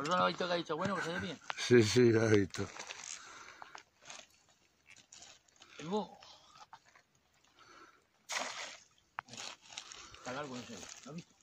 Por eso lo ha visto que ha dicho, bueno, que se ve bien. Sí, sí, lo he visto. Tengo. Está largo, no sé. ¿Lo has visto?